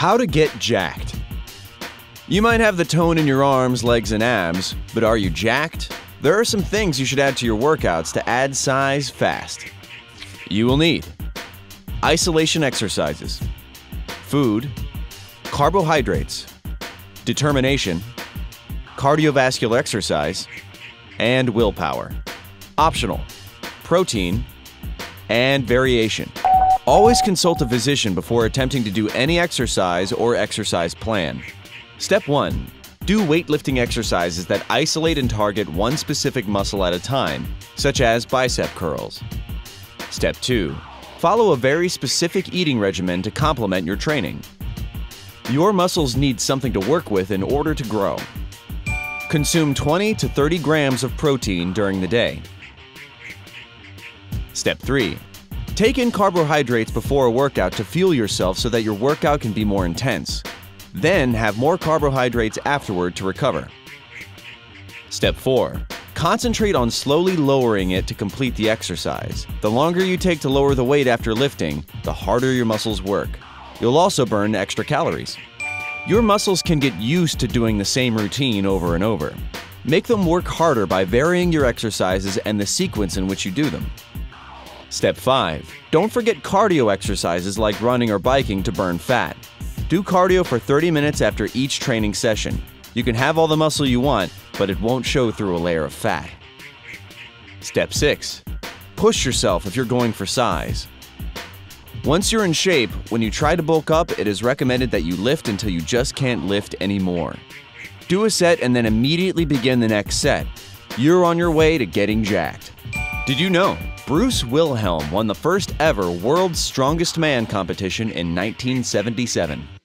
How to get jacked. You might have the tone in your arms, legs, and abs, but are you jacked? There are some things you should add to your workouts to add size fast. You will need isolation exercises, food, carbohydrates, determination, cardiovascular exercise, and willpower. Optional protein, and variation. Always consult a physician before attempting to do any exercise or exercise plan. Step 1. Do weightlifting exercises that isolate and target one specific muscle at a time, such as bicep curls. Step 2. Follow a very specific eating regimen to complement your training. Your muscles need something to work with in order to grow. Consume 20 to 30 grams of protein during the day. Step 3. Take in carbohydrates before a workout to fuel yourself so that your workout can be more intense. Then have more carbohydrates afterward to recover. Step 4. Concentrate on slowly lowering it to complete the exercise. The longer you take to lower the weight after lifting, the harder your muscles work. You'll also burn extra calories. Your muscles can get used to doing the same routine over and over. Make them work harder by varying your exercises and the sequence in which you do them. Step 5. Don't forget cardio exercises like running or biking to burn fat. Do cardio for 30 minutes after each training session. You can have all the muscle you want, but it won't show through a layer of fat. Step 6. Push yourself if you're going for size. Once you're in shape, when you try to bulk up, it is recommended that you lift until you just can't lift anymore. Do a set and then immediately begin the next set. You're on your way to getting jacked. Did you know Bruce Wilhelm won the first ever World's Strongest Man competition in 1977?